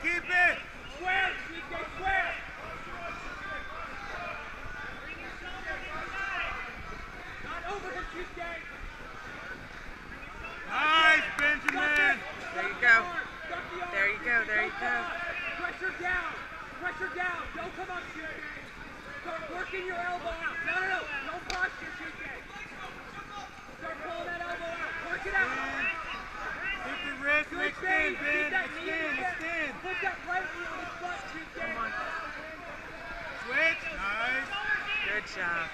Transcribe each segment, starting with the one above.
Keep it, it. Square, TJ, square. Not over him, TJ. Nice, Benjamin. There you go. Duck the arm. There you go, there you go. Pressure down. Pressure down. Don't come up, TJ. Start working your elbow out. No, no, no. No posture, TJ. Start pulling that elbow out. Work it out. Keep the wrist Good. Keep that knee Good job.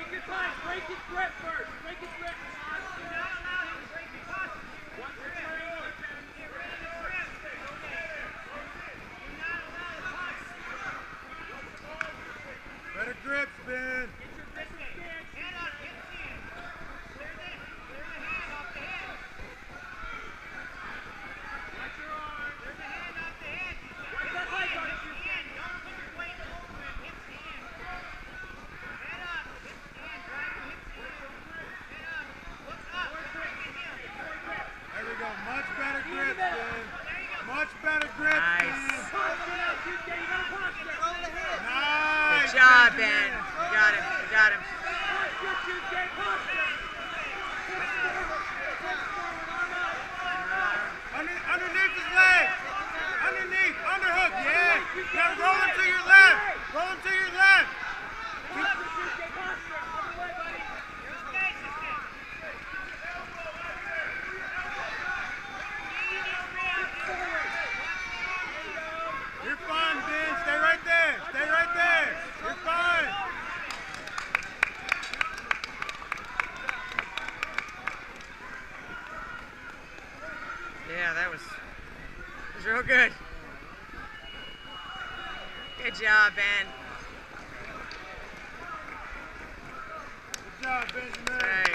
Break first. Break job, Ben. You got him. You got him. Yeah, that was, was real good. Good job, Ben. Good job, Benjamin.